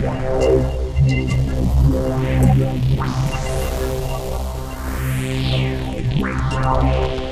Wow. Wow.